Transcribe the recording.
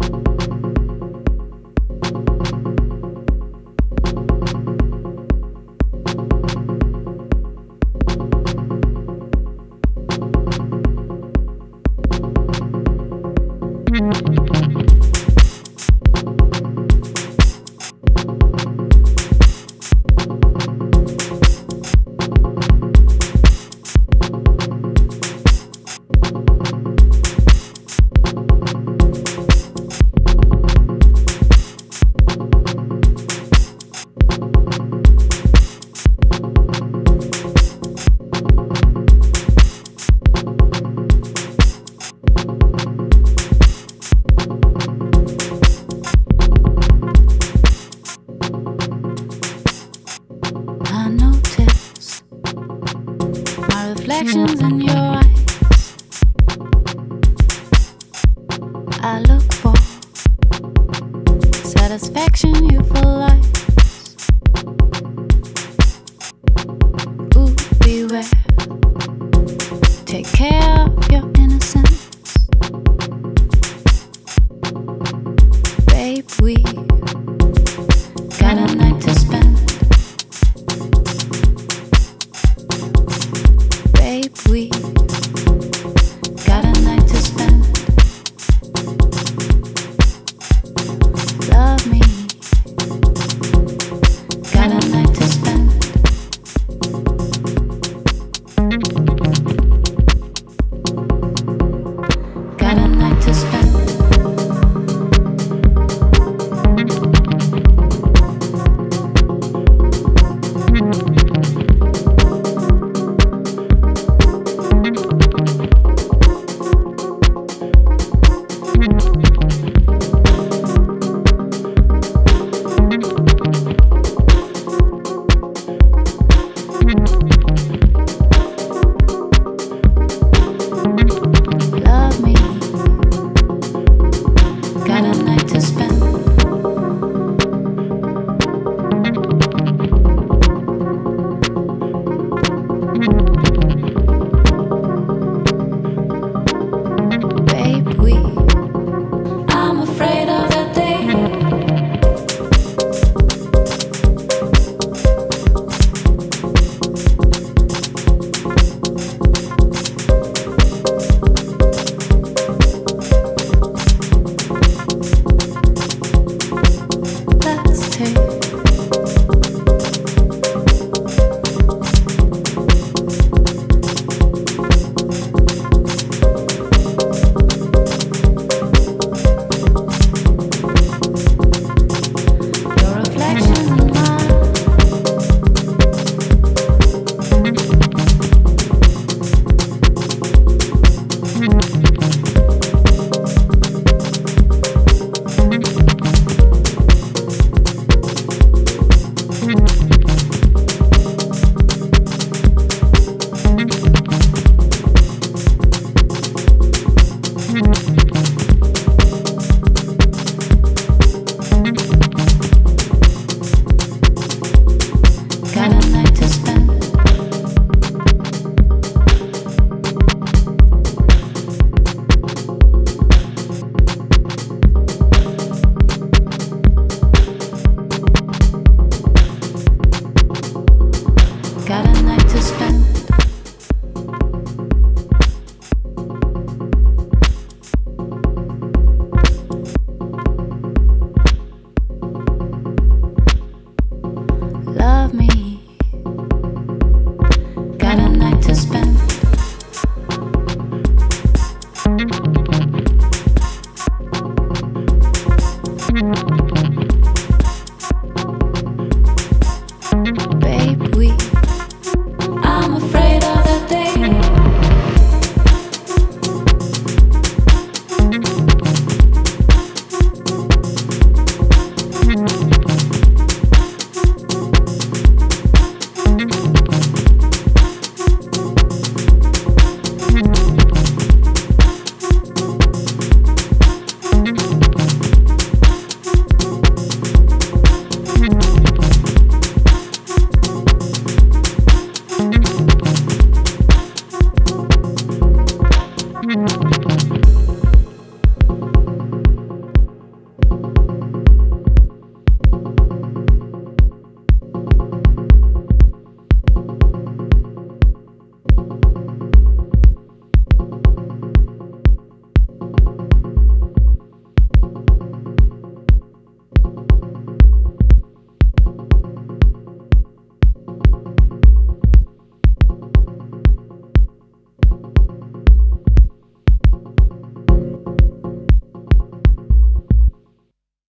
I reflections in your eyes. I look for satisfaction you for life. Ooh, beware. Take care. to spend. Babe, we